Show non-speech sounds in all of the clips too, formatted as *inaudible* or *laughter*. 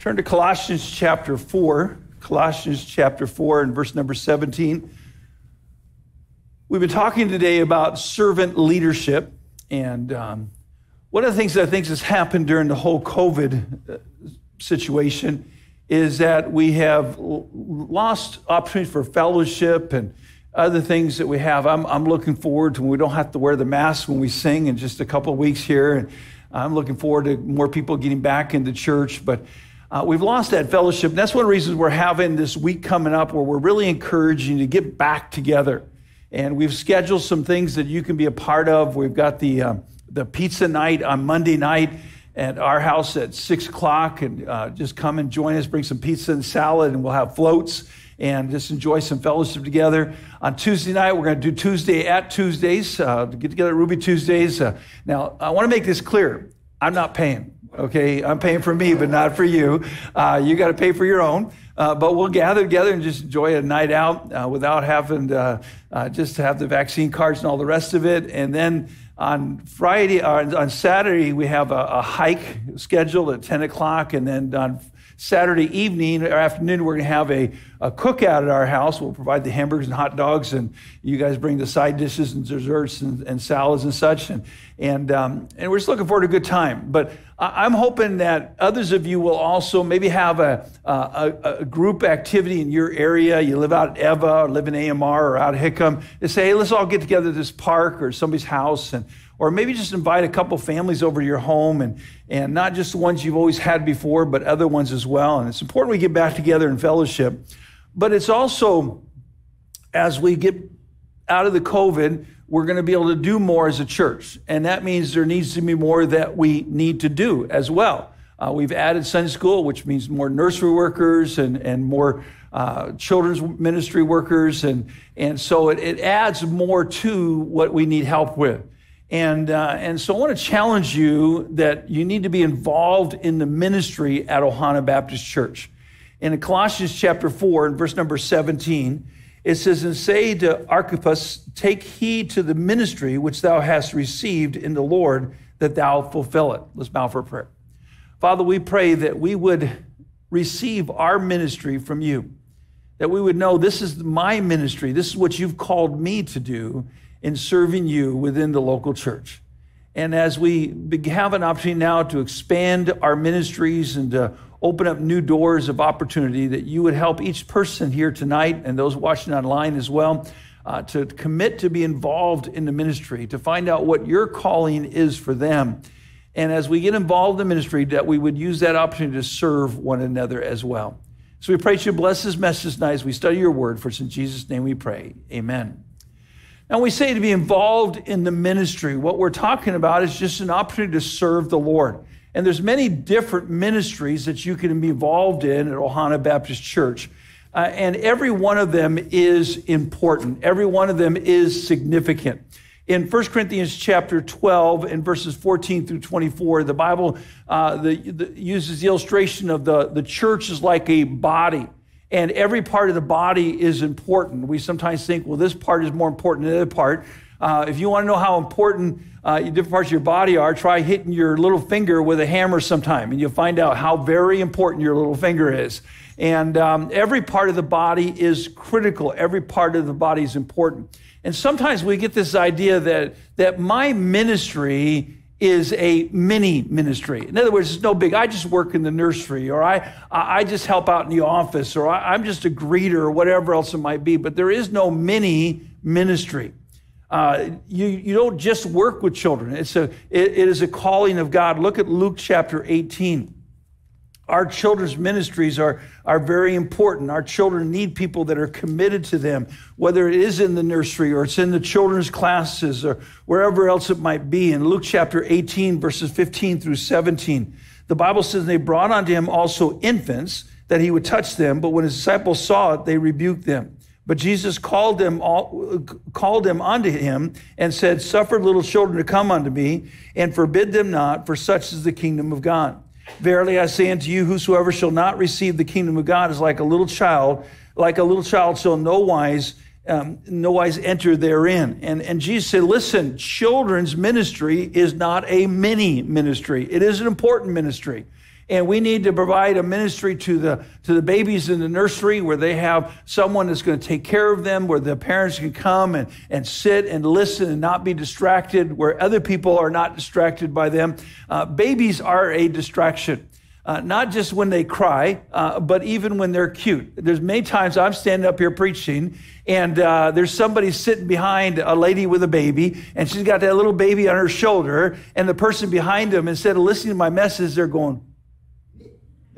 Turn to Colossians chapter 4. Colossians chapter 4 and verse number 17. We've been talking today about servant leadership. And um, one of the things that I think has happened during the whole COVID uh, situation is that we have lost opportunities for fellowship and other things that we have. I'm, I'm looking forward to when we don't have to wear the mask when we sing in just a couple of weeks here. And I'm looking forward to more people getting back into church. But uh, we've lost that fellowship. And that's one of the reasons we're having this week coming up where we're really encouraging you to get back together. And we've scheduled some things that you can be a part of. We've got the, um, the pizza night on Monday night at our house at six o'clock. And uh, just come and join us, bring some pizza and salad, and we'll have floats and just enjoy some fellowship together. On Tuesday night, we're going to do Tuesday at Tuesdays, uh, get together at Ruby Tuesdays. Uh, now, I want to make this clear I'm not paying. Okay, I'm paying for me, but not for you. Uh, you got to pay for your own. Uh, but we'll gather together and just enjoy a night out uh, without having to uh, just have the vaccine cards and all the rest of it. And then on Friday, uh, on Saturday, we have a, a, hike scheduled at 10 o'clock. And then on Saturday evening or afternoon, we're going to have a, a cookout at our house. We'll provide the hamburgers and hot dogs, and you guys bring the side dishes and desserts and, and salads and such. And, and, um, and we're just looking forward to a good time. But I'm hoping that others of you will also maybe have a, a, a, group activity in your area. You live out at Ewa or live in AMR or out at Hickam. To say, hey, let's all get together at this park or somebody's house and or maybe just invite a couple families over to your home and, and not just the ones you've always had before, but other ones as well. And it's important we get back together in fellowship. But it's also, as we get out of the COVID, we're going to be able to do more as a church. And that means there needs to be more that we need to do as well. Uh, we've added Sunday school, which means more nursery workers and, and more uh, children's ministry workers. And, and so it, it adds more to what we need help with. And, uh, and so I want to challenge you that you need to be involved in the ministry at Ohana Baptist Church. In Colossians chapter 4 and verse number 17, it says, And say to Archippus, Take heed to the ministry which thou hast received in the Lord, that thou fulfill it. Let's bow for prayer. Father, we pray that we would receive our ministry from you, that we would know this is my ministry, this is what you've called me to do, in serving you within the local church. And as we have an opportunity now to expand our ministries and to open up new doors of opportunity, that you would help each person here tonight and those watching online as well uh, to commit to be involved in the ministry, to find out what your calling is for them. And as we get involved in the ministry, that we would use that opportunity to serve one another as well. So we pray that you bless this message tonight as we study your word. For it's in Jesus' name we pray. Amen. And we say to be involved in the ministry. What we're talking about is just an opportunity to serve the Lord. And there's many different ministries that you can be involved in at Ohana Baptist Church. Uh, and every one of them is important. Every one of them is significant. In 1 Corinthians chapter 12 and verses 14 through 24, the Bible uh, the, the, uses the illustration of the, the church is like a body and every part of the body is important. We sometimes think, well, this part is more important than the other part. Uh, if you want to know how important uh, different parts of your body are, try hitting your little finger with a hammer sometime, and you'll find out how very important your little finger is. And um, every part of the body is critical. Every part of the body is important. And sometimes we get this idea that that my ministry is a mini ministry. In other words, it's no big. I just work in the nursery, or I, I just help out in the office, or I, am just a greeter, or whatever else it might be. But there is no mini ministry. Uh, you, you don't just work with children. It's a, it, it is a calling of God. Look at Luke chapter 18. Our children's ministries are, are very important. Our children need people that are committed to them, whether it is in the nursery or it's in the children's classes or wherever else it might be. In Luke chapter 18, verses 15 through 17, the Bible says they brought unto him also infants that he would touch them, but when his disciples saw it, they rebuked them. But Jesus called them all, called them unto him and said, Suffer little children to come unto me, and forbid them not, for such is the kingdom of God. Verily I say unto you, whosoever shall not receive the kingdom of God is like a little child, like a little child shall no wise, um, no wise enter therein. And, and Jesus said, listen, children's ministry is not a mini ministry. It is an important ministry. And we need to provide a ministry to the, to the babies in the nursery where they have someone that's going to take care of them, where the parents can come and, and sit and listen and not be distracted, where other people are not distracted by them. Uh, babies are a distraction. Uh, not just when they cry, uh, but even when they're cute. There's many times I'm standing up here preaching, and uh, there's somebody sitting behind a lady with a baby, and she's got that little baby on her shoulder, and the person behind them, instead of listening to my message, they're going,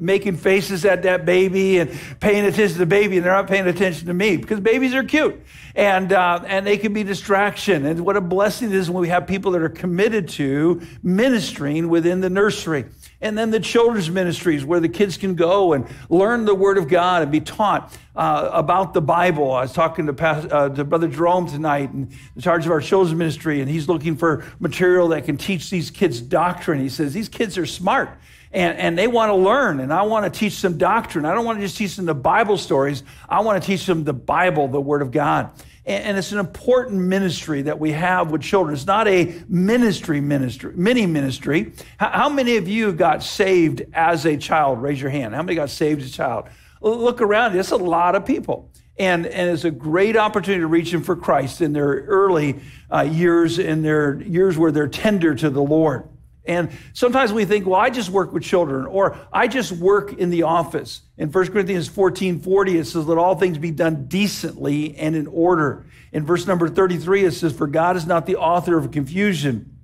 making faces at that baby and paying attention to the baby, and they're not paying attention to me because babies are cute and uh, and they can be distraction. And what a blessing it is when we have people that are committed to ministering within the nursery. And then the children's ministries where the kids can go and learn the Word of God and be taught uh, about the Bible. I was talking to, Pastor, uh, to Brother Jerome tonight, and in charge of our children's ministry, and he's looking for material that can teach these kids doctrine. He says these kids are smart and, and they want to learn, and I want to teach them doctrine. I don't want to just teach them the Bible stories. I want to teach them the Bible, the Word of God. And, and it's an important ministry that we have with children. It's not a ministry ministry, mini ministry. How, how many of you got saved as a child? Raise your hand. How many got saved as a child? Look around. It's a lot of people. And, and it's a great opportunity to reach them for Christ in their early uh, years, in their years where they're tender to the Lord. And sometimes we think, well, I just work with children, or I just work in the office. In 1 Corinthians 14 40, it says, Let all things be done decently and in order. In verse number 33, it says, For God is not the author of confusion,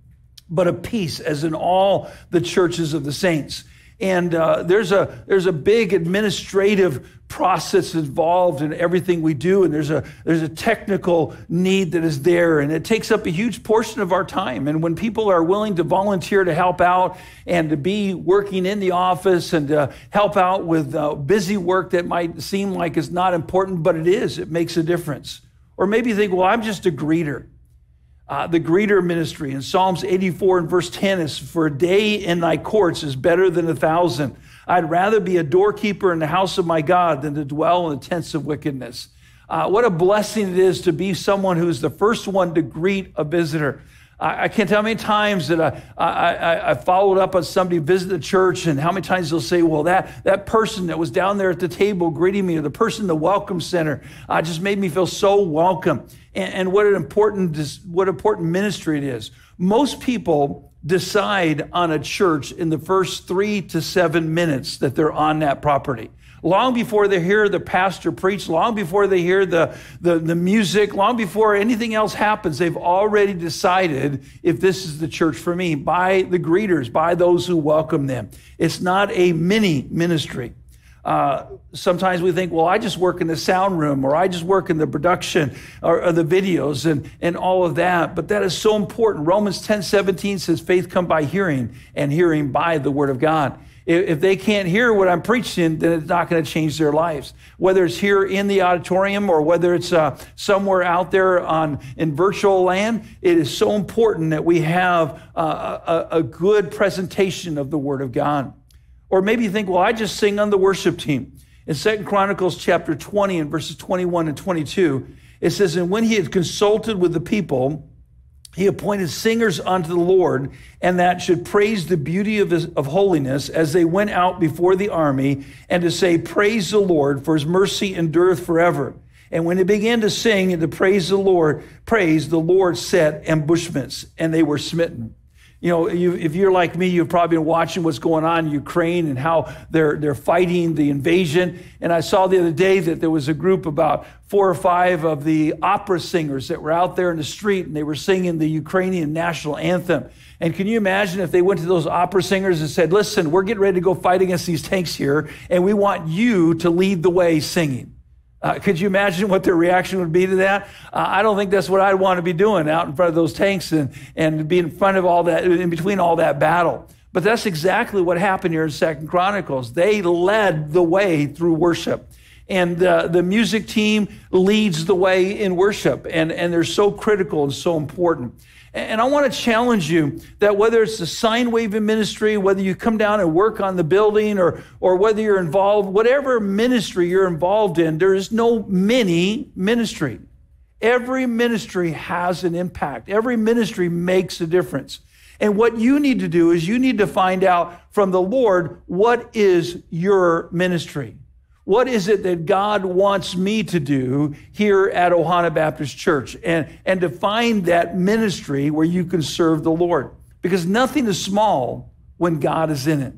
but of peace, as in all the churches of the saints. And uh, there's, a, there's a big administrative process involved in everything we do, and there's a, there's a technical need that is there, and it takes up a huge portion of our time. And when people are willing to volunteer to help out and to be working in the office and to help out with uh, busy work that might seem like it's not important, but it is, it makes a difference. Or maybe you think, well, I'm just a greeter. Uh, the greeter ministry in Psalms 84 and verse 10 is for a day in thy courts is better than a thousand. I'd rather be a doorkeeper in the house of my God than to dwell in the tents of wickedness. Uh, what a blessing it is to be someone who's the first one to greet a visitor. I, I can't tell how many times that I, I, I, followed up on somebody visit the church, and how many times they'll say, "Well, that that person that was down there at the table greeting me, or the person in the welcome center, uh, just made me feel so welcome." and, and what an important what important ministry it is. Most people decide on a church in the first three to seven minutes that they're on that property. Long before they hear the pastor preach, long before they hear the, the, the, music, long before anything else happens, they've already decided if this is the church for me by the greeters, by those who welcome them. It's not a mini ministry. Uh, sometimes we think, well, I just work in the sound room or I just work in the production or, or, the videos and, and all of that. But that is so important. Romans 10 17 says, faith come by hearing and hearing by the word of God. If, they can't hear what I'm preaching, then it's not going to change their lives. Whether it's here in the auditorium or whether it's uh, somewhere out there on in virtual land, it is so important that we have uh, a, a good presentation of the word of God. Or maybe you think, well, I just sing on the worship team. In Second Chronicles chapter 20 and verses 21 and 22, it says, And when he had consulted with the people, he appointed singers unto the Lord, and that should praise the beauty of, his, of holiness as they went out before the army, and to say, Praise the Lord, for his mercy endureth forever. And when they began to sing and to praise the Lord, praise, the Lord set ambushments, and they were smitten. You know, you, if you're like me, you've probably been watching what's going on in Ukraine and how they're, they're fighting the invasion. And I saw the other day that there was a group about four or five of the opera singers that were out there in the street and they were singing the Ukrainian national anthem. And can you imagine if they went to those opera singers and said, listen, we're getting ready to go fight against these tanks here, and we want you to lead the way singing? Uh, could you imagine what their reaction would be to that? Uh, I don't think that's what I'd want to be doing out in front of those tanks and, and be in front of all that, in between all that battle. But that's exactly what happened here in Second Chronicles. They led the way through worship. And uh, the music team leads the way in worship. And, and they're so critical and so important. And I want to challenge you that whether it's the sign waving ministry, whether you come down and work on the building, or, or whether you're involved, whatever ministry you're involved in, there is no mini ministry. Every ministry has an impact, every ministry makes a difference. And what you need to do is you need to find out from the Lord what is your ministry. What is it that God wants me to do here at Ohana Baptist Church? And, and to find that ministry where you can serve the Lord. Because nothing is small when God is in it.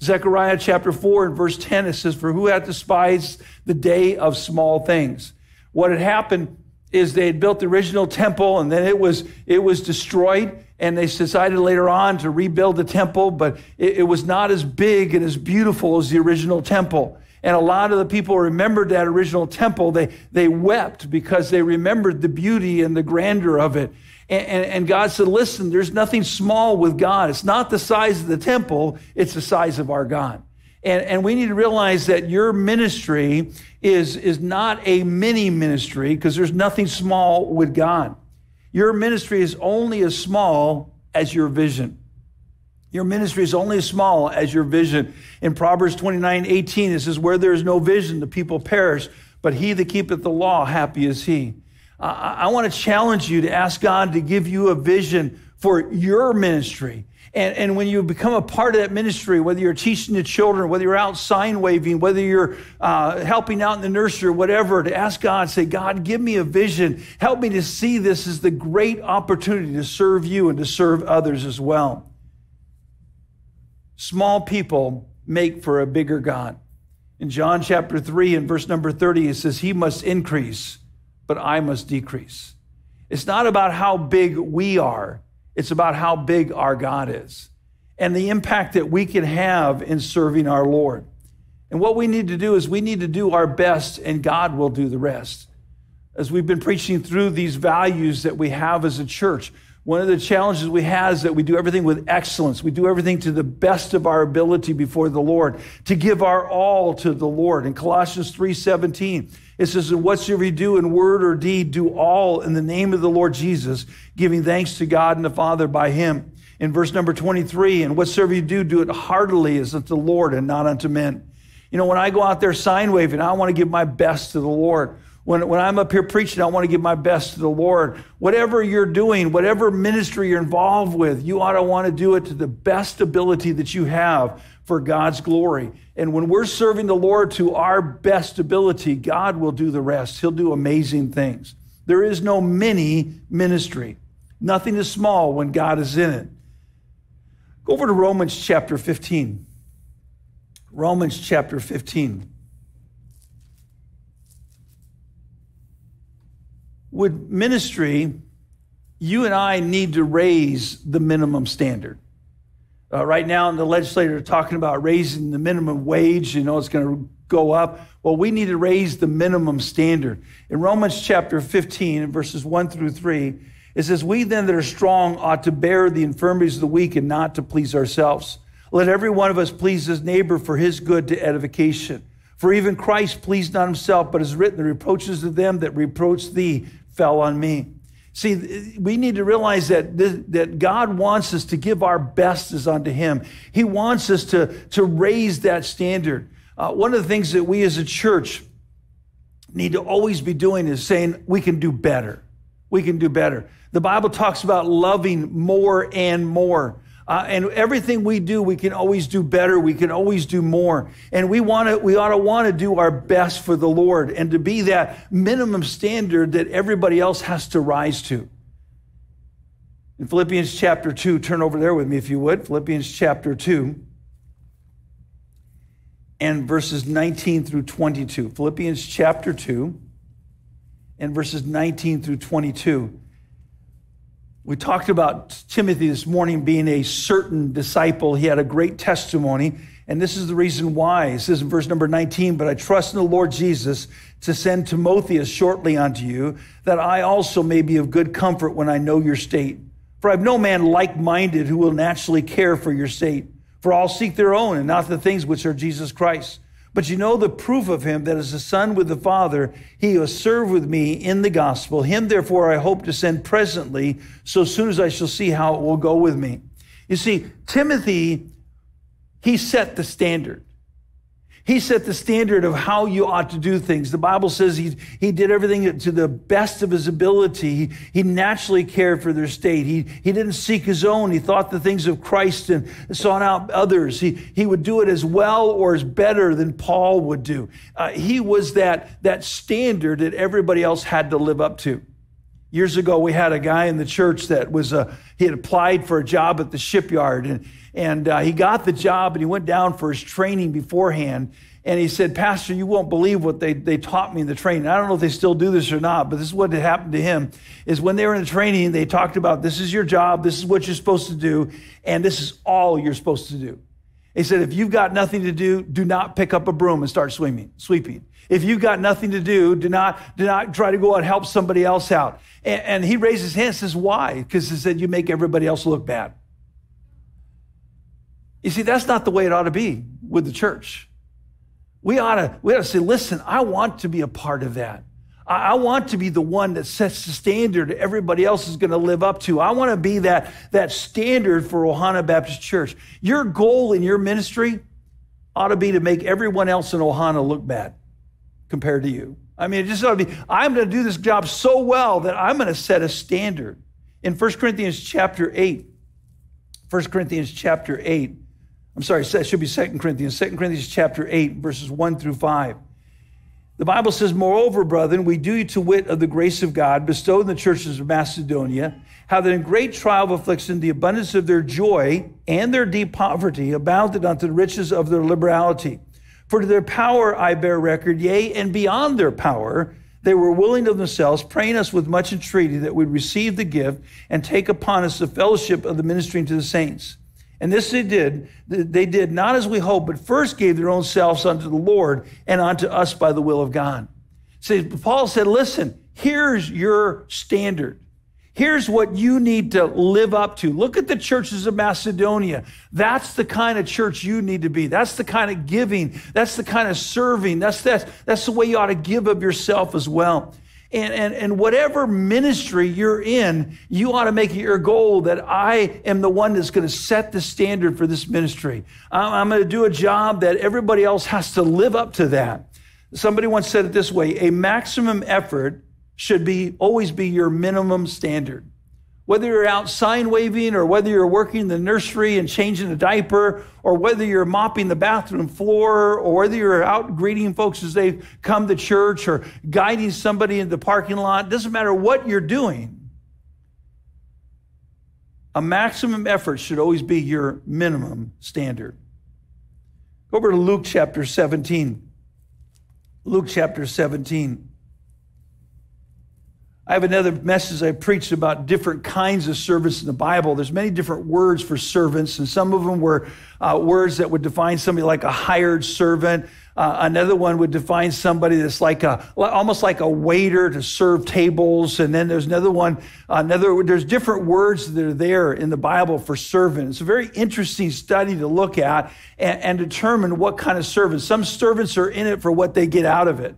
Zechariah chapter 4 and verse 10, it says, For who hath despised the day of small things? What had happened is they had built the original temple and then it was, it was destroyed and they decided later on to rebuild the temple, but it, it, was not as big and as beautiful as the original temple. And a lot of the people remembered that original temple. They, they wept because they remembered the beauty and the grandeur of it. And, and, and God said, Listen, there's nothing small with God. It's not the size of the temple, it's the size of our God. And, and we need to realize that your ministry is, is not a mini ministry because there's nothing small with God. Your ministry is only as small as your vision. Your ministry is only as small as your vision. In Proverbs 29 18, it says, Where there is no vision, the people perish, but he that keepeth the law, happy is he. I, I want to challenge you to ask God to give you a vision for your ministry. And, and when you become a part of that ministry, whether you're teaching the children, whether you're out sign waving, whether you're uh, helping out in the nursery, or whatever, to ask God, say, God, give me a vision. Help me to see this as the great opportunity to serve you and to serve others as well. Small people make for a bigger God. In John chapter 3 and verse number 30, it says, He must increase, but I must decrease. It's not about how big we are, it's about how big our God is and the impact that we can have in serving our Lord. And what we need to do is we need to do our best, and God will do the rest. As we've been preaching through these values that we have as a church, one of the challenges we have is that we do everything with excellence. We do everything to the best of our ability before the Lord, to give our all to the Lord. In Colossians 3:17, it says, whatsoever you do in word or deed, do all in the name of the Lord Jesus, giving thanks to God and the Father by him. In verse number 23, and whatsoever you do, do it heartily as unto the Lord and not unto men. You know, when I go out there sign waving, I want to give my best to the Lord. When, when I'm up here preaching, I want to give my best to the Lord. Whatever you're doing, whatever ministry you're involved with, you ought to want to do it to the best ability that you have for God's glory. And when we're serving the Lord to our best ability, God will do the rest. He'll do amazing things. There is no mini ministry. Nothing is small when God is in it. Go over to Romans chapter 15. Romans chapter 15. With ministry, you and I need to raise the minimum standard. Uh, right now, the legislature are talking about raising the minimum wage. You know, it's going to go up. Well, we need to raise the minimum standard. In Romans chapter 15, verses 1 through 3, it says, We then that are strong ought to bear the infirmities of the weak and not to please ourselves. Let every one of us please his neighbor for his good to edification. For even Christ pleased not himself, but is written, The reproaches of them that reproach thee fell on me. See, we need to realize that, that God wants us to give our best as unto Him. He wants us to, to raise that standard. Uh, one of the things that we as a church need to always be doing is saying we can do better. We can do better. The Bible talks about loving more and more. Uh, and everything we do, we can always do better. We can always do more. And we want to, we ought to want to do our best for the Lord and to be that minimum standard that everybody else has to rise to. In Philippians chapter 2, turn over there with me if you would. Philippians chapter 2 and verses 19 through 22. Philippians chapter 2 and verses 19 through 22. We talked about Timothy this morning being a certain disciple. He had a great testimony, and this is the reason why. It says in verse number 19, But I trust in the Lord Jesus to send Timotheus shortly unto you, that I also may be of good comfort when I know your state. For I have no man like minded who will naturally care for your state. For all seek their own, and not the things which are Jesus Christ. But you know the proof of him that as a son with the Father, he has served with me in the gospel. Him, therefore, I hope to send presently, so soon as I shall see how it will go with me. You see, Timothy, he set the standard. He set the standard of how you ought to do things. The Bible says he, he did everything to the best of his ability. He, he naturally cared for their state. He, he didn't seek his own. He thought the things of Christ and sought out others. He, he would do it as well or as better than Paul would do. Uh, he was that, that standard that everybody else had to live up to. Years ago, we had a guy in the church that was a, he had applied for a job at the shipyard and and uh, he got the job and he went down for his training beforehand. And he said, Pastor, you won't believe what they, they taught me in the training. I don't know if they still do this or not, but this is what had happened to him is when they were in the training, they talked about this is your job, this is what you're supposed to do, and this is all you're supposed to do. He said, if you've got nothing to do, do not pick up a broom and start swimming, sweeping. If you've got nothing to do, do not, do not try to go out and help somebody else out. And, and he raised his hand and says, why? Because he said, you make everybody else look bad. You see, that's not the way it ought to be with the church. We ought to, we ought to say, listen, I want to be a part of that. I, I want to be the one that sets the standard everybody else is going to live up to. I want to be that, that standard for Ohana Baptist Church. Your goal in your ministry ought to be to make everyone else in Ohana look bad compared to you. I mean, it just ought to be, I'm going to do this job so well that I'm going to set a standard. In 1 Corinthians chapter 8, 1 Corinthians chapter 8, I'm sorry, it should be 2 Corinthians, 2 Corinthians chapter 8, verses 1 through 5. The Bible says, Moreover, brethren, we do you to wit of the grace of God bestowed in the churches of Macedonia, how that in great trial of affliction, the abundance of their joy and their deep poverty abounded unto the riches of their liberality. For to their power I bear record, yea, and beyond their power, they were willing of themselves, praying us with much entreaty that we'd receive the gift and take upon us the fellowship of the ministering to the saints. And this they did. They did not as we hoped, but first gave their own selves unto the Lord and unto us by the will of God. See, Paul said, listen, here's your standard. Here's what you need to live up to. Look at the churches of Macedonia. That's the kind of church you need to be. That's the kind of giving. That's the kind of serving. That's, that's, that's the way you ought to give of yourself as well. And, and, and whatever ministry you're in, you ought to make it your goal that I am the one that's going to set the standard for this ministry. I'm, I'm going to do a job that everybody else has to live up to that. Somebody once said it this way a maximum effort should be always be your minimum standard. Whether you're out sign waving or whether you're working in the nursery and changing a diaper or whether you're mopping the bathroom floor or whether you're out greeting folks as they come to church or guiding somebody in the parking lot, doesn't matter what you're doing. A maximum effort should always be your minimum standard. Go over to Luke chapter 17. Luke chapter 17. I have another message I preached about different kinds of servants in the Bible. There's many different words for servants, and some of them were uh, words that would define somebody like a hired servant. Uh, another one would define somebody that's like a almost like a waiter to serve tables. And then there's another one, another there's different words that are there in the Bible for servant. It's a very interesting study to look at and, and determine what kind of servants. Some servants are in it for what they get out of it.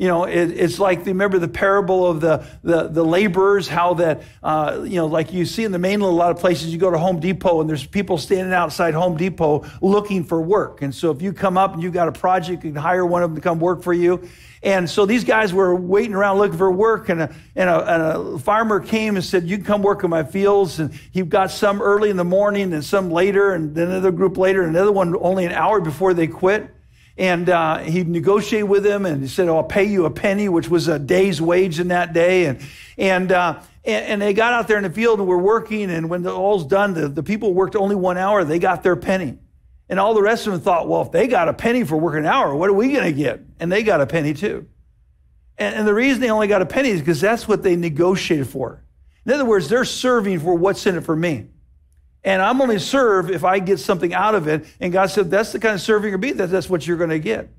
You know, it, it's like, remember the parable of the, the, the laborers, how that, uh, you know, like you see in the mainland, a lot of places, you go to Home Depot and there's people standing outside Home Depot looking for work. And so if you come up and you've got a project, you can hire one of them to come work for you. And so these guys were waiting around looking for work, and a, and a, and a farmer came and said, You can come work in my fields. And he got some early in the morning and some later, and then another group later, and another one only an hour before they quit. And uh, he negotiated with him and he said, oh, I'll pay you a penny, which was a day's wage in that day. And, and, uh, and, and, they got out there in the field and were working. And when the, all's done, the, the people worked only one hour, they got their penny. And all the rest of them thought, well, if they got a penny for working an hour, what are we going to get? And they got a penny too. And, and the reason they only got a penny is because that's what they negotiated for. In other words, they're serving for what's in it for me. And I'm only serve if I get something out of it. And God said, that's the kind of serving or be that that's what you're going to get.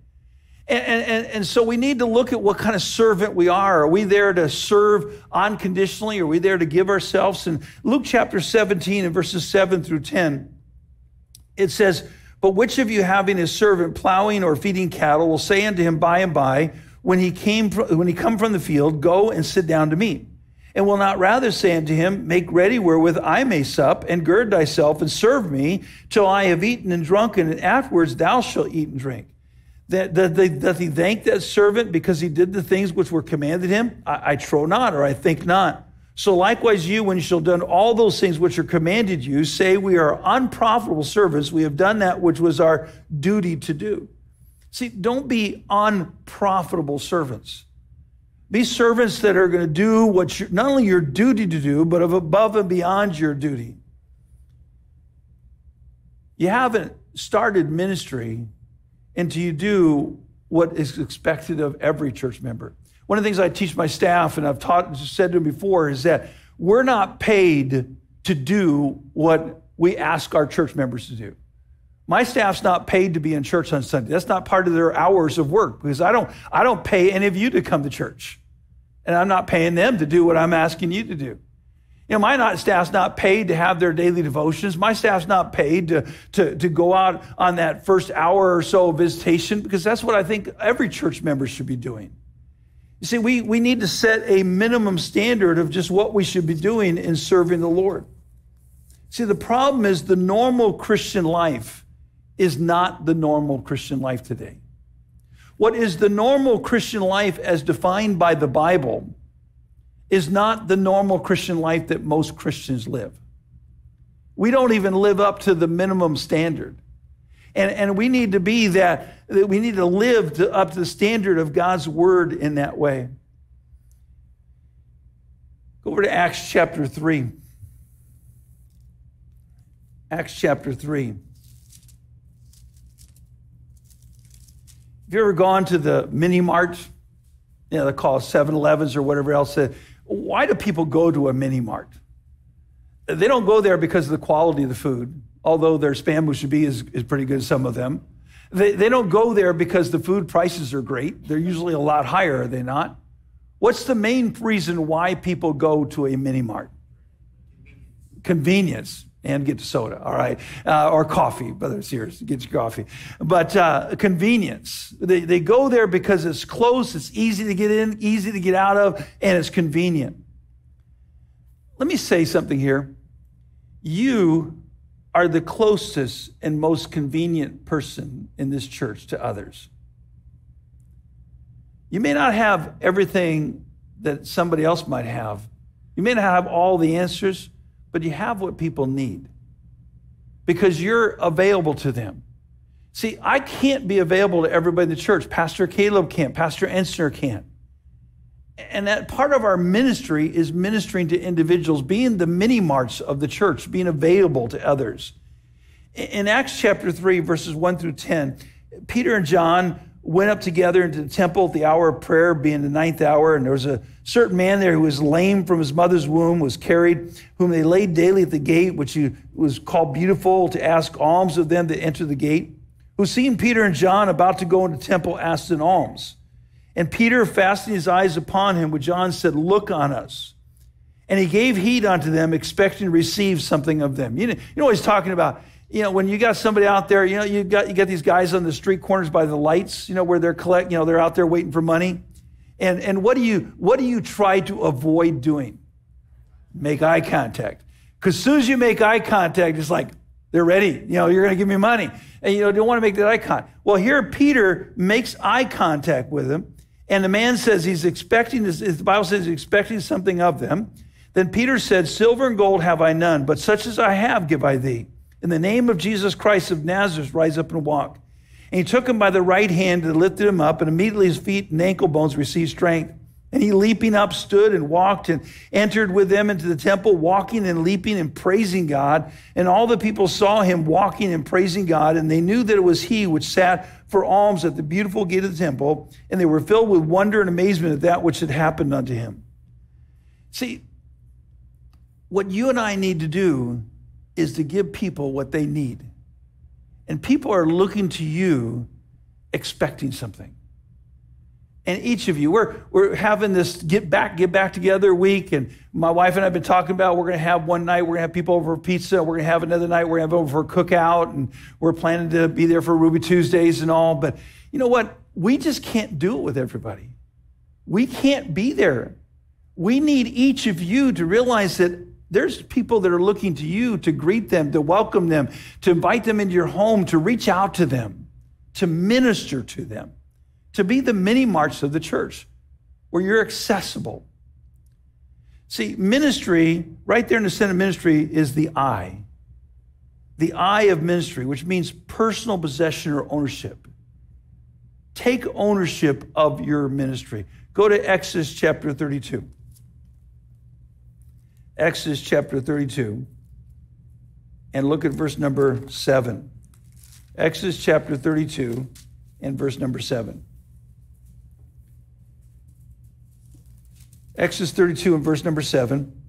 And, and, and so we need to look at what kind of servant we are. Are we there to serve unconditionally? Are we there to give ourselves? In Luke chapter 17 and verses 7 through 10, it says, But which of you having a servant plowing or feeding cattle will say unto him by and by, when he came when he come from the field, go and sit down to meat? And will not rather say unto him, Make ready wherewith I may sup, and gird thyself, and serve me till I have eaten and drunken, and afterwards thou shalt eat and drink. That, he thank that servant because he did the things which were commanded him? I, I trow not, or I think not. So likewise, you, when you shall have done all those things which are commanded you, say, We are unprofitable servants. We have done that which was our duty to do. See, don't be unprofitable servants. Be servants that are going to do what you, not only your duty to do, but of above and beyond your duty. You haven't started ministry until you do what is expected of every church member. One of the things I teach my staff, and I've taught, said to them before, is that we're not paid to do what we ask our church members to do. My staff's not paid to be in church on Sunday. That's not part of their hours of work because I don't, I don't pay any of you to come to church. And I'm not paying them to do what I'm asking you to do. You know, my not, staff's not paid to have their daily devotions. My staff's not paid to, to, to go out on that first hour or so visitation because that's what I think every church member should be doing. You see, we, we need to set a minimum standard of just what we should be doing in serving the Lord. See, the problem is the normal Christian life is not the normal Christian life today. What is the normal Christian life as defined by the Bible is not the normal Christian life that most Christians live. We don't even live up to the minimum standard. And, and we need to be that, that we need to live to, up to the standard of God's word in that way. Go over to Acts chapter 3. Acts chapter 3. Have you ever gone to the mini mart? You know, they call 7 Elevens or whatever else. Uh, why do people go to a mini mart? They don't go there because of the quality of the food, although their spam musubi is, is pretty good, some of them. They, they don't go there because the food prices are great. They're usually a lot higher, are they not? What's the main reason why people go to a mini mart? Convenience and get soda, all right, uh, or coffee, brother Sears, get your coffee. But uh, convenience. They, they go there because it's close, it's easy to get in, easy to get out of, and it's convenient. Let me say something here. You are the closest and most convenient person in this church to others. You may not have everything that somebody else might have. You may not have all the answers, but you have what people need because you're available to them. See, I can't be available to everybody in the church. Pastor Caleb can't, Pastor Ensner can't. And that part of our ministry is ministering to individuals, being the mini marts of the church, being available to others. In Acts chapter 3, verses 1 through 10, Peter and John went up together into the temple at the hour of prayer, being the ninth hour, and there was a certain man there who was lame from his mother's womb, was carried, whom they laid daily at the gate, which he was called Beautiful, to ask alms of them that enter the gate, who seeing Peter and John about to go into the temple, asked an alms. And Peter, fastening his eyes upon him, with John said, Look on us. And he gave heed unto them, expecting to receive something of them. You know, you know what he's talking about? You know, when you got somebody out there, you know, you got you got these guys on the street corners by the lights, you know, where they're collect, you know, they're out there waiting for money. And and what do you what do you try to avoid doing? Make eye contact. Because as soon as you make eye contact, it's like they're ready. You know, you're going to give me money, and you know, don't want to make that eye contact. Well, here Peter makes eye contact with him, and the man says he's expecting this. The Bible says he's expecting something of them. Then Peter said, "Silver and gold have I none, but such as I have give I thee." In the name of Jesus Christ of Nazareth, rise up and walk. And he took him by the right hand and lifted him up, and immediately his feet and ankle bones received strength. And he, leaping up, stood and walked and entered with them into the temple, walking and leaping and praising God. And all the people saw him walking and praising God, and they knew that it was he which sat for alms at the beautiful gate of the temple. And they were filled with wonder and amazement at that which had happened unto him. See, what you and I need to do is to give people what they need. And people are looking to you expecting something. And each of you, we're, we're having this get back, get back together week. And my wife and I have been talking about we're going to have one night, we're going to have people over for pizza. We're going to have another night, we're going to have over for a cookout. And we're planning to be there for Ruby Tuesdays and all. But you know what? We just can't do it with everybody. We can't be there. We need each of you to realize that there's people that are looking to you to greet them, to welcome them, to invite them into your home, to reach out to them. to minister to them, to be the mini marts of the church where you're accessible. See, ministry, right there in the center of ministry, is the I. The I of ministry, which means personal possession or ownership. Take ownership of your ministry. Go to Exodus chapter 32. Exodus chapter 32 and look at verse number 7. Exodus chapter 32 and verse number 7. Exodus 32 and verse number 7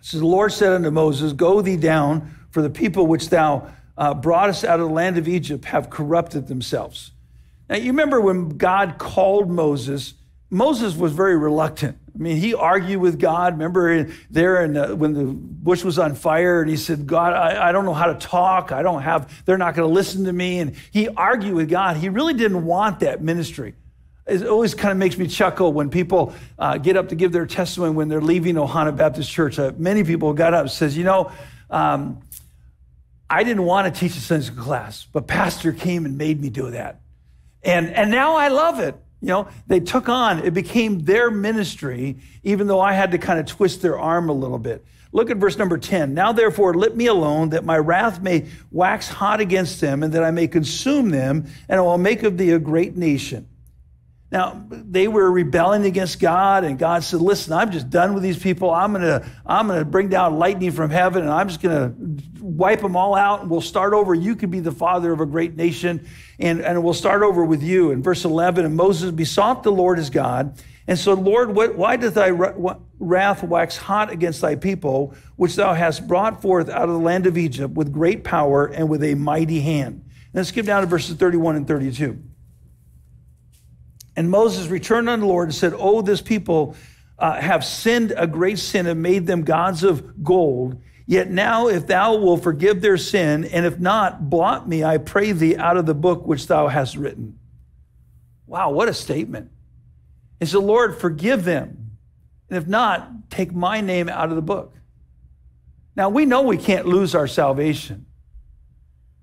says, The Lord said unto Moses, Go thee down, for the people which thou uh, broughtest out of the land of Egypt have corrupted themselves. Now, you remember when God called Moses, Moses was very reluctant. I mean, he argued with God. Remember there in the, when the bush was on fire, and he said, God, I, I don't know how to talk. I don't have, they're not going to listen to me. And he argued with God. He really didn't want that ministry. It always kind of makes me chuckle when people uh, get up to give their testimony when they're leaving Ohana Baptist Church. Uh, many people got up and says, you know, um, I didn't want to teach a Sunday school class, but pastor came and made me do that. And, and now I love it. You know, they took on, it became their ministry, even though I had to kind of twist their arm a little bit. Look at verse number 10. Now, therefore, let me alone, that my wrath may wax hot against them, and that I may consume them, and I will make of thee a great nation. Now, they were rebelling against God, and God said, Listen, I'm just done with these people. I'm going to I'm to bring down lightning from heaven, and I'm just going to wipe them all out, and we'll start over. You could be the father of a great nation, and, and we'll start over with you. In verse 11, and Moses besought the Lord his God, and so, Lord, what, why doth thy wrath wax hot against thy people, which thou hast brought forth out of the land of Egypt with great power and with a mighty hand? Let's skip down to verses 31 and 32. And Moses returned unto the Lord and said, Oh, this people uh, have sinned a great sin and made them gods of gold. Yet now, if thou wilt forgive their sin, and if not, blot me, I pray thee, out of the book which thou hast written. Wow, what a statement. And so, Lord, forgive them. And if not, take my name out of the book. Now, we know we can't lose our salvation.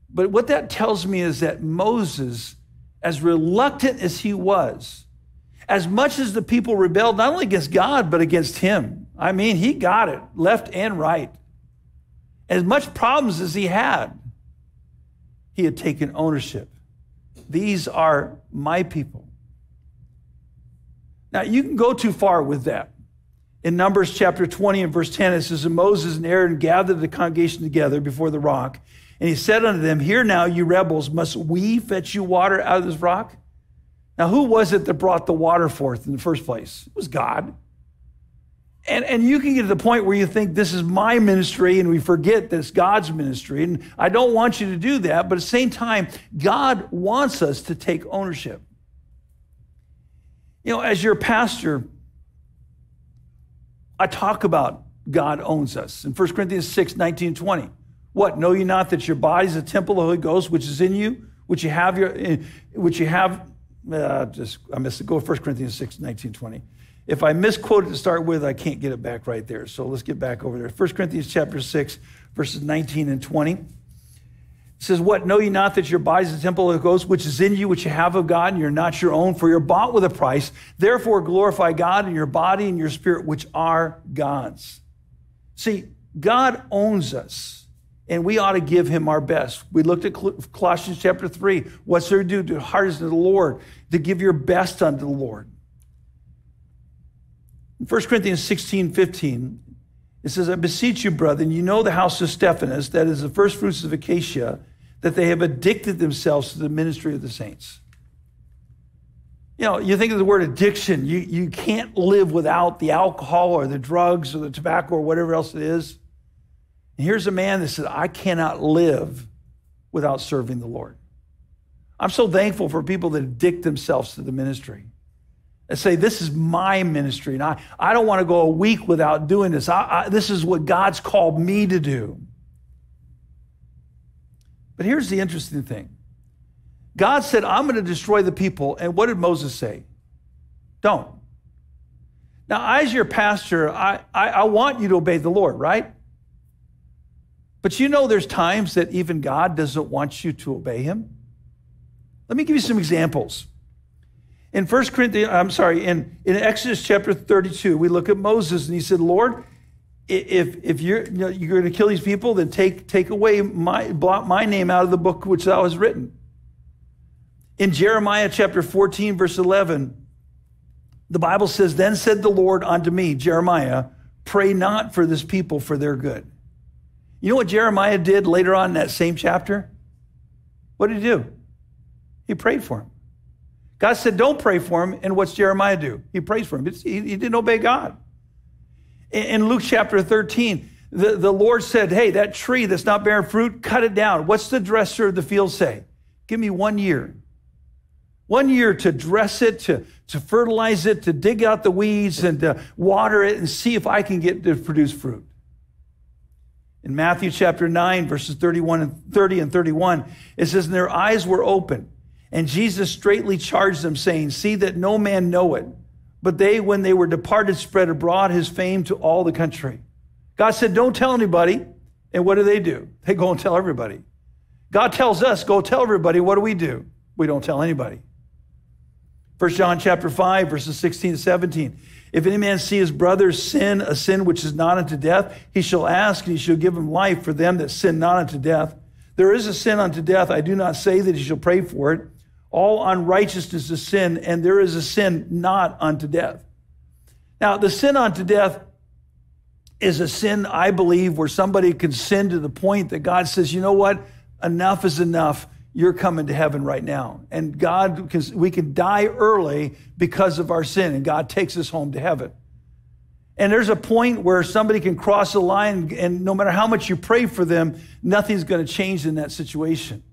But what that tells me is that Moses as reluctant as he was, as much as the people rebelled not only against God, but against him. I mean, he got it left and right. As much problems as he had, he had taken ownership. These are my people. Now, you can go too far with that. In Numbers chapter 20 and verse 10, it says, And Moses and Aaron gathered the congregation together before the rock. And he said unto them, Here now, you rebels, must we fetch you water out of this rock? Now, who was it that brought the water forth in the first place? It was God. And, and you can get to the point where you think this is my ministry and we forget that it's God's ministry. And I don't want you to do that. But at the same time, God wants us to take ownership. You know, as your pastor, I talk about God owns us. In 1 Corinthians 6 19 20. What? Know you not that your body is a temple of the Holy Ghost, which is in you, which you have your, which you have. Uh, just I missed it. Go to 1 Corinthians 6, 19, 20. If I misquoted to start with, I can't get it back right there. So let's get back over there. 1 Corinthians chapter 6, verses 19 and 20. It says, What? Know ye not that your body is a temple of the Ghost, which is in you, which you have of God, and you're not your own, for you're bought with a price. Therefore glorify God in your body and your spirit, which are God's. See, God owns us and we ought to give him our best. We looked at Colossians chapter 3. What's there to do? To hearten the Lord, to give your best unto the Lord. In 1 Corinthians 16, 15, it says, I beseech you, brethren, you know the house of Stephanas, that is the first fruits of Achaia, that they have addicted themselves to the ministry of the saints. You know, you think of the word addiction, you, you can't live without the alcohol or the drugs or the tobacco or whatever else it is. And here's a man that said, I cannot live without serving the Lord. I'm so thankful for people that addict themselves to the ministry and say, This is my ministry, and I, I don't want to go a week without doing this. I, I, this is what God's called me to do. But here's the interesting thing God said, I'm going to destroy the people. And what did Moses say? Don't. Now, as your pastor, I, I, I want you to obey the Lord, right? But you know, there's times that even God doesn't want you to obey him. Let me give you some examples. In 1 Corinthians, I'm sorry, in, in Exodus chapter 32, we look at Moses and he said, Lord, if, if you're, you know, you're going to kill these people, then take, take away my, blot my name out of the book which thou hast written. In Jeremiah chapter 14, verse 11, the Bible says, Then said the Lord unto me, Jeremiah, pray not for this people for their good. You know what Jeremiah did later on in that same chapter? What did he do? He prayed for him. God said, Don't pray for him. And what's Jeremiah do? He prays for him. He, he didn't obey God. In, in Luke chapter 13, the, the Lord said, Hey, that tree that's not bearing fruit, cut it down. What's the dresser of the field say? Give me one year. One year to dress it, to, to fertilize it, to dig out the weeds and to water it and see if I can get to produce fruit. In Matthew chapter 9, verses 31 and 30 and 31, it says, And their eyes were open, and Jesus straightly charged them, saying, See that no man know it. But they, when they were departed, spread abroad his fame to all the country. God said, Don't tell anybody. And what do they do? They go and tell everybody. God tells us, Go tell everybody. What do we do? We don't tell anybody. 1 John chapter 5, verses 16 to 17. If any man see his brother sin, a sin which is not unto death, he shall ask, and he shall give him life for them that sin not unto death. There is a sin unto death. I do not say that he shall pray for it. All unrighteousness is sin, and there is a sin not unto death. Now, the sin unto death is a sin, I believe, where somebody can sin to the point that God says, you know what? Enough is enough you're coming to heaven right now. And God, because we can die early because of our sin, and God takes us home to heaven. And there's a point where somebody can cross a line, and no matter how much you pray for them, nothing's going to change in that situation.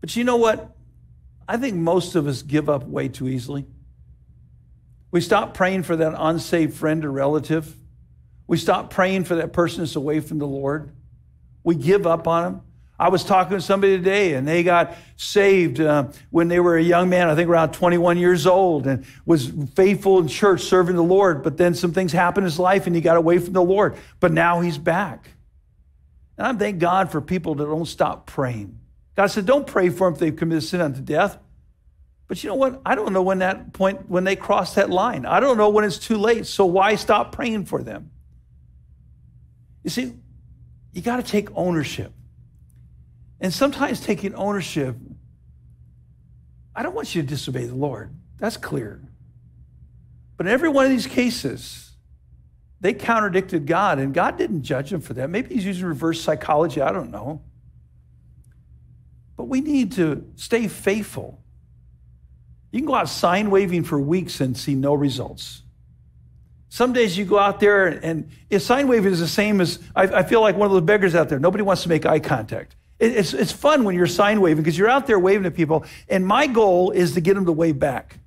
But you know what? I think most of us give up way too easily. We stop praying for that unsaved friend or relative. We stop praying for that person that's away from the Lord. We give up on them. I was talking to somebody today and they got saved uh, when they were a young man, I think around 21 years old, and was faithful in church serving the Lord. But then some things happened in his life and he got away from the Lord. But now he's back. And I thank God for people that don't stop praying. God said, don't pray for them if they've committed sin unto death. But you know what? I don't know when that point, when they cross that line. I don't know when it's too late. So why stop praying for them? You see, you got to take ownership. And sometimes taking ownership, I don't want you to disobey the Lord. That's clear. But in every one of these cases, they contradicted God, and God didn't judge them for that. Maybe He's using reverse psychology. I don't know. But we need to stay faithful. You can go out sign waving for weeks and see no results. Some days you go out there, and if sign waving is the same as I, I feel like one of those beggars out there. Nobody wants to make eye contact. It's, it's fun when you're sign waving because you're out there waving to people. And my goal is to get them to wave back.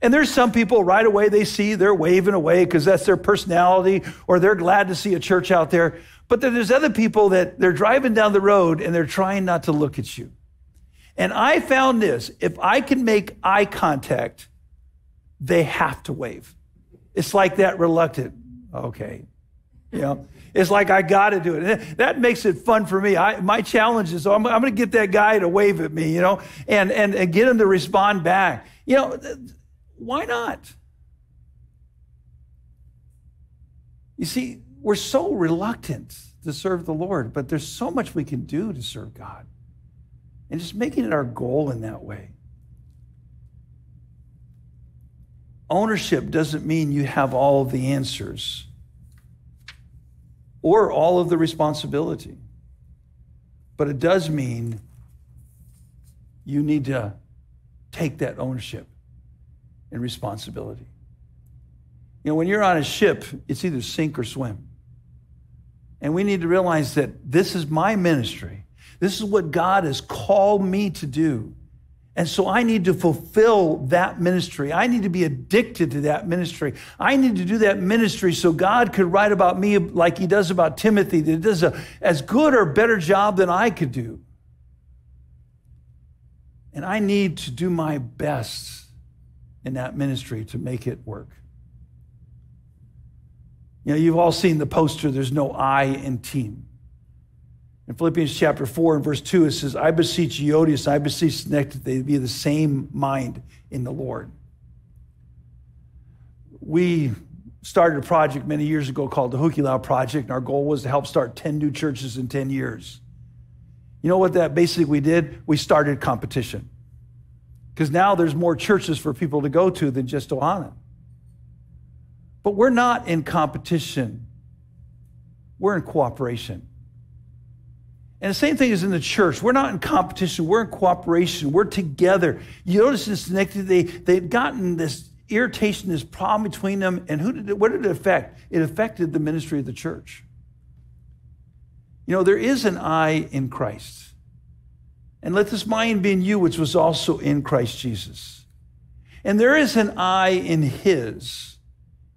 And there's some people right away they see they're waving away because that's their personality or they're glad to see a church out there. But then there's other people that they're driving down the road and they're trying not to look at you. And I found this if I can make eye contact, they have to wave. It's like that reluctant, okay. You know, it's like I got to do it. That makes it fun for me. I, my challenge is, I'm, I'm going to get that guy to wave at me, you know, and, and, and get him to respond back. You know, why not? You see, we're so reluctant to serve the Lord, but there's so much we can do to serve God. And just making it our goal in that way. Ownership doesn't mean you have all the answers or all of the responsibility. But it does mean you need to take that ownership and responsibility. You know, when you're on a ship, it's either sink or swim. And we need to realize that this is my ministry. This is what God has called me to do. And so I need to fulfill that ministry. I need to be addicted to that ministry. I need to do that ministry so God could write about me like he does about Timothy, that does a as good or better job than I could do. And I need to do my best in that ministry to make it work. You know, you've all seen the poster, there's no I in team. In Philippians chapter 4 and verse 2, it says, I beseech Euodias, I beseech Syntyche, they be the same mind in the Lord. We started a project many years ago called the Hukilau Project, and our goal was to help start 10 new churches in 10 years. You know what that basically we did? We started competition. Because now there's more churches for people to go to than just Ohana. But we're not in competition, we're in cooperation. And the same thing is in the church. We're not in competition, we're in cooperation, we're together. You notice in Syntyche, they, they'd gotten this irritation, this problem between them, and who did it, what did it affect? It affected the ministry of the church. You know, there is an I in Christ. And let this mind be in you, which was also in Christ Jesus. And there is an I in His.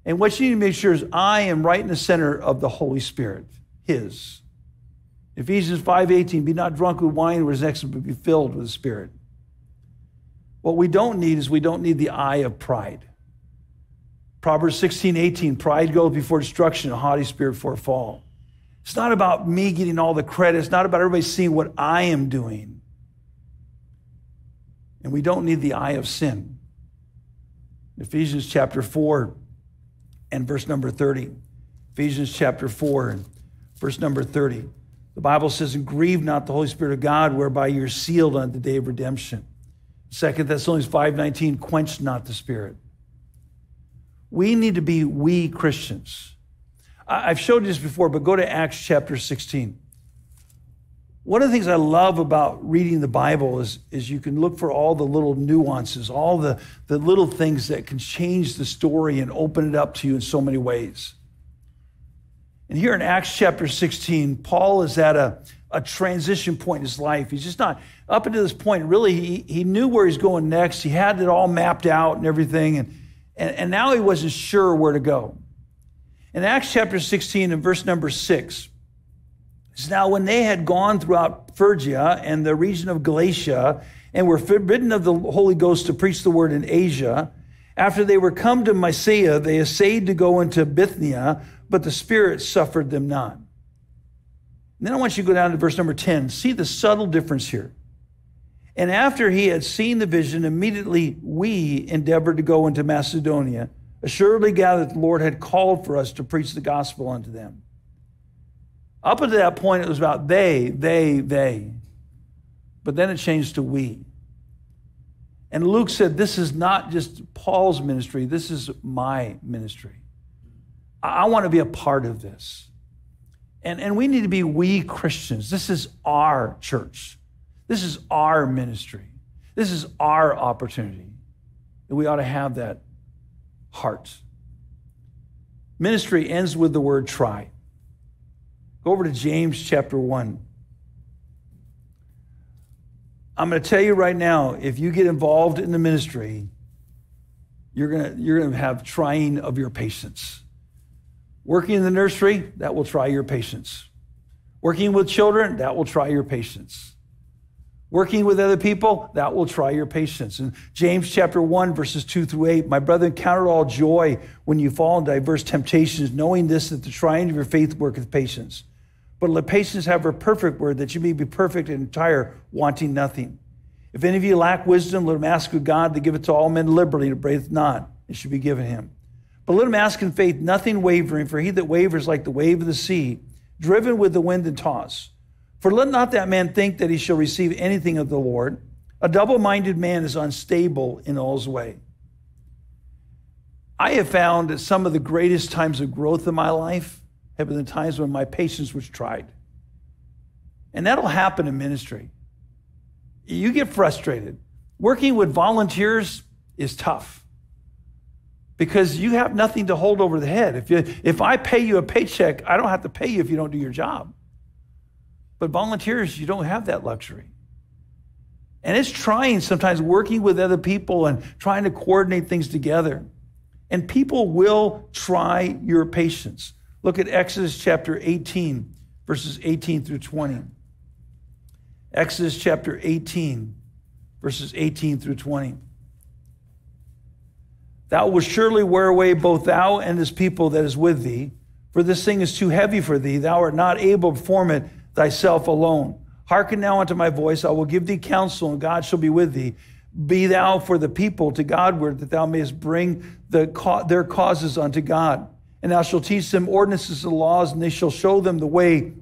And what you need to make sure is I am right in the center of the Holy Spirit, His. Ephesians 5:18, be not drunk with wine or sex, but be filled with the Spirit. What we don't need is we don't need the eye of pride. Proverbs 16, 18, pride goes before destruction, a haughty spirit before fall. It's not about me getting all the credit. It's not about everybody seeing what I am doing. And we don't need the eye of sin. Ephesians chapter 4 and verse number 30. Ephesians chapter 4 and verse number 30. The Bible says, And grieve not the Holy Spirit of God, whereby you're sealed on the day of redemption. Second Thessalonians 5:19, quench not the spirit. We need to be we Christians. I've showed you this before, but go to Acts chapter 16. One of the things I love about reading the Bible is, is you can look for all the little nuances, all the, the little things that can change the story and open it up to you in so many ways. And here in Acts chapter 16, Paul is at a, a transition point in his life. He's just not, up until this point, really, he, he knew where he's going next. He had it all mapped out and everything. And, and, and now he wasn't sure where to go. In Acts chapter 16 and verse number 6, it's now when they had gone throughout Phrygia and the region of Galatia and were forbidden of the Holy Ghost to preach the word in Asia, after they were come to Mysia, they essayed to go into Bithynia, but the Spirit suffered them not. And then I want you to go down to verse number 10. See the subtle difference here. And after he had seen the vision, immediately we endeavored to go into Macedonia, assuredly gathered that the Lord had called for us to preach the gospel unto them. Up until that point, it was about they, they, they. But then it changed to we. And Luke said, This is not just Paul's ministry, this is my ministry. I want to be a part of this. And, and we need to be we Christians. This is our church. This is our ministry. This is our opportunity. And we ought to have that heart. Ministry ends with the word try. Go over to James chapter 1. I'm going to tell you right now if you get involved in the ministry, you're going to, you're going to have trying of your patience. Working in the nursery, that will try your patience. Working with children, that will try your patience. Working with other people, that will try your patience. In James chapter 1, verses 2 through 8, my brother, count it all joy when you fall in diverse temptations, knowing this, that the trying of your faith worketh patience. But let patience have her perfect word, that you may be perfect and entire, wanting nothing. If any of you lack wisdom, let him ask of God to give it to all men liberally, to break not, it should be given him. But let him ask in faith, nothing wavering, for he that wavers like the wave of the sea, driven with the wind and tossed. For let not that man think that he shall receive anything of the Lord. A double minded man is unstable in all his way. I have found that some of the greatest times of growth in my life have been the times when my patience was tried. And that'll happen in ministry. You get frustrated. Working with volunteers is tough because you have nothing to hold over the head. If, you, if I pay you a paycheck, I don't have to pay you if you don't do your job. But volunteers, you don't have that luxury. And it's trying sometimes working with other people and trying to coordinate things together. And people will try your patience. Look at Exodus chapter 18, verses 18 through 20. Exodus chapter 18, verses 18 through 20. Thou wilt surely wear away both thou and this people that is with thee, for this thing is too heavy for thee. Thou art not able to perform it thyself alone. Hearken now unto my voice. I will give thee counsel, and God shall be with thee. Be thou for the people to Godward, that thou mayest bring the, their causes unto God. And thou shalt teach them ordinances and laws, and they shall show them the way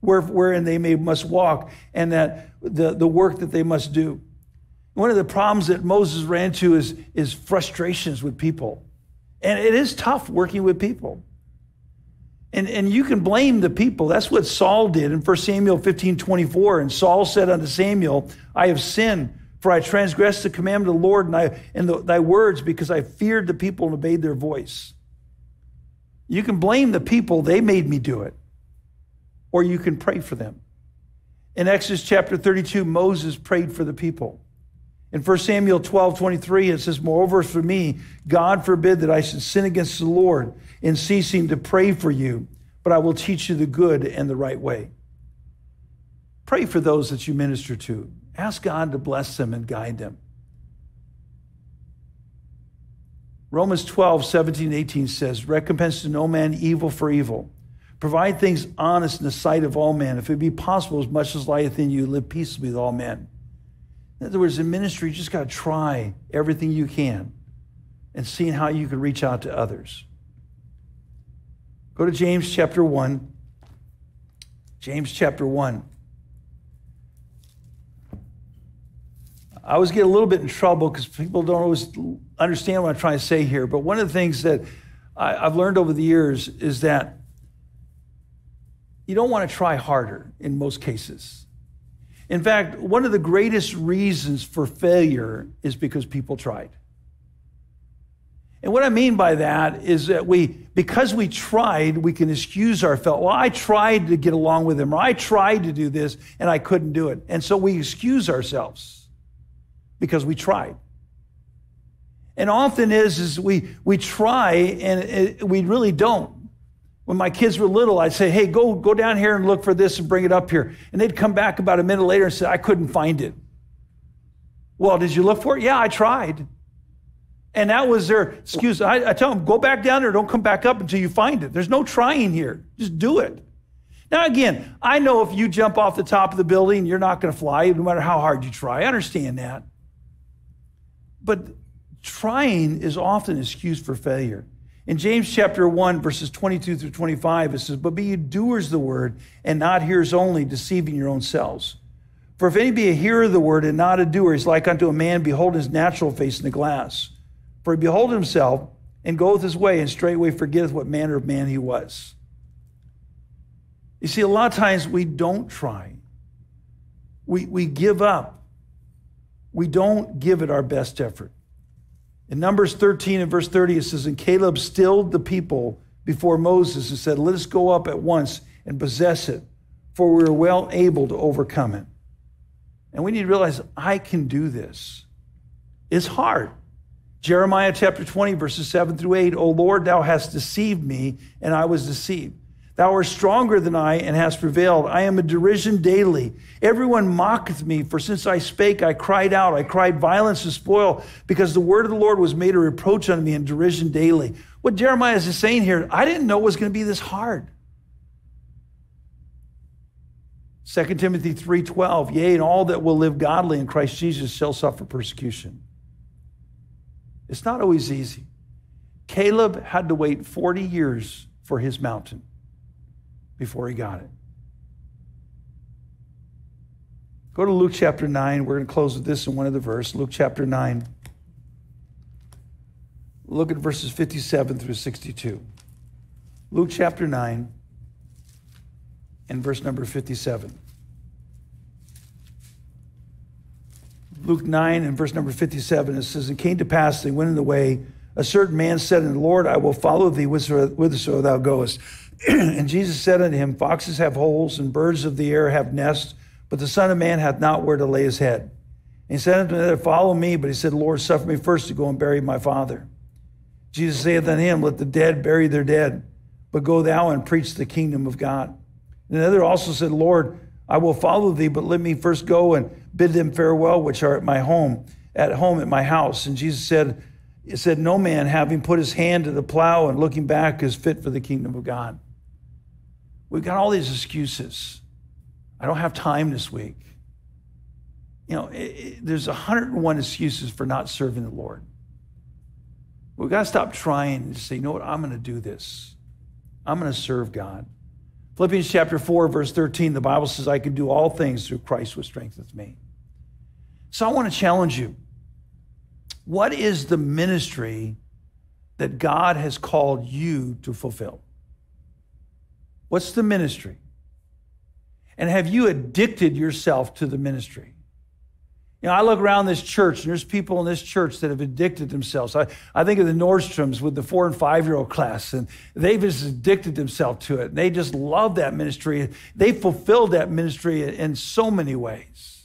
where, wherein they may must walk, and that the, the work that they must do. One of the problems that Moses ran into is, is frustrations with people. And it is tough working with people. And, and you can blame the people. That's what Saul did in 1 Samuel 15 24. And Saul said unto Samuel, I have sinned, for I transgressed the commandment of the Lord and, I, and the, thy words because I feared the people and obeyed their voice. You can blame the people, they made me do it. Or you can pray for them. In Exodus chapter 32, Moses prayed for the people. In 1 Samuel 12, 23, it says, Moreover, for me, God forbid that I should sin against the Lord in ceasing to pray for you, but I will teach you the good and the right way. Pray for those that you minister to. Ask God to bless them and guide them. Romans 12, 17, 18 says, Recompense to no man evil for evil. Provide things honest in the sight of all men. If it be possible, as much as lieth in you, live peaceably with all men. In other words, in ministry, you just got to try everything you can and seeing how you can reach out to others. Go to James chapter 1. James chapter 1. I always get a little bit in trouble because people don't always understand what I'm trying to say here. But one of the things that I, have learned over the years is that you don't want to try harder in most cases. In fact, one of the greatest reasons for failure is because people tried. And what I mean by that is that we, because we tried, we can excuse ourselves. Well, I tried to get along with him, or I tried to do this and I couldn't do it. And so we excuse ourselves because we tried. And often is, is we, we try and it, we really don't when my kids were little, I'd say, hey, go, go down here and look for this and bring it up here. And they'd come back about a minute later and say, I couldn't find it. Well, did you look for it? Yeah, I tried. And that was their excuse. I, I tell them, go back down there, don't come back up until you find it. There's no trying here. Just do it. Now, again, I know if you jump off the top of the building, you're not going to fly, no matter how hard you try. I understand that. But trying is often an excuse for failure. In James chapter 1, verses 22 through 25, it says, But be ye doers of the word, and not hearers only, deceiving your own selves. For if any be a hearer of the word and not a doer, he's like unto a man beholding his natural face in the glass. For he beholdeth himself and goeth his way, and straightway forgetteth what manner of man he was. You see, a lot of times we don't try. We, we give up. We don't give it our best effort. In Numbers 13 and verse 30, it says, And Caleb stilled the people before Moses and said, Let us go up at once and possess it, for we are well able to overcome it. And we need to realize I can do this. It's hard. Jeremiah chapter 20, verses 7 through 8, O Lord, thou hast deceived me, and I was deceived. Thou art stronger than I and hast prevailed. I am a derision daily. Everyone mocketh me, for since I spake, I cried out. I cried violence and spoil, because the word of the Lord was made a reproach unto me and derision daily. What Jeremiah is saying here, I didn't know it was going to be this hard. 2 Timothy 3:12, yea, and all that will live godly in Christ Jesus shall suffer persecution. It's not always easy. Caleb had to wait 40 years for his mountain before he got it. Go to Luke chapter 9. We're going to close with this in one of the verse. Luke chapter 9. Look at verses 57 through 62. Luke chapter 9 and verse number 57. Luke 9 and verse number 57, it says, It came to pass, they went in the way. A certain man said Lord, I will follow thee whithersoever thou goest. *clears throat* and Jesus said unto him, Foxes have holes, and birds of the air have nests, but the Son of Man hath not where to lay his head. And he said unto another, Follow me. But he said, Lord, suffer me first to go and bury my father. Jesus saith unto him, Let the dead bury their dead, but go thou and preach the kingdom of God. And another also said, Lord, I will follow thee, but let me first go and bid them farewell, which are at my home, at home at my house. And Jesus said, it said, No man having put his hand to the plow and looking back is fit for the kingdom of God. We've got all these excuses. I don't have time this week. You know, it, it, there's 101 excuses for not serving the Lord. We've got to stop trying and say, you know what, I'm going to do this. I'm going to serve God. Philippians chapter 4, verse 13, the Bible says, I can do all things through Christ who strengthens me. So I want to challenge you. What is the ministry that God has called you to fulfill? What's the ministry? And have you addicted yourself to the ministry? You know, I look around this church, and there's people in this church that have addicted themselves. I, I think of the Nordstroms with the four and five year old class, and they've just addicted themselves to it. And they just love that ministry. They fulfilled that ministry in so many ways.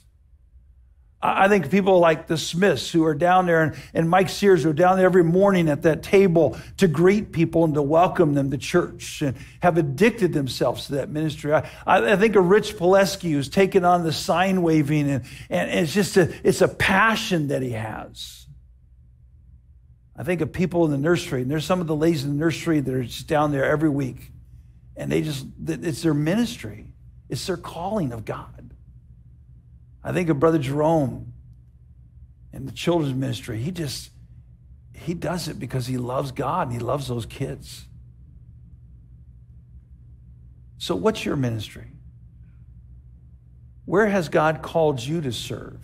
I think people like the Smiths who are down there and, and Mike Sears who are down there every morning at that table to greet people and to welcome them to church and have addicted themselves to that ministry. I, I think of Rich Pileski who's taken on the sign waving and, and it's just a, it's a passion that he has. I think of people in the nursery and there's some of the ladies in the nursery that are just down there every week and they just, it's their ministry. It's their calling of God. I think of Brother Jerome in the children's ministry. He just, he does it because he loves God and he loves those kids. So, what's your ministry? Where has God called you to serve?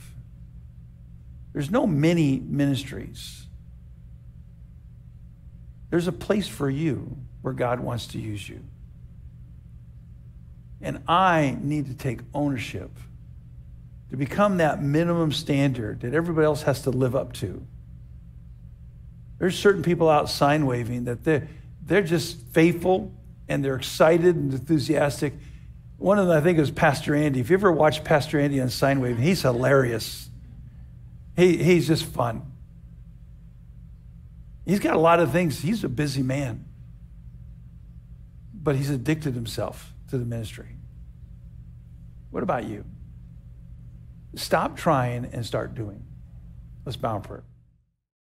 There's no many ministries. There's a place for you where God wants to use you. And I need to take ownership to become that minimum standard that everybody else has to live up to. There's certain people out sign waving that they're, they're just faithful and they're excited and enthusiastic. One of them, I think, is Pastor Andy. If you ever watch Pastor Andy on sign waving, he's hilarious. He, he's just fun. He's got a lot of things. He's a busy man. But he's addicted himself to the ministry. What about you? Stop trying and start doing. Let's bow in prayer.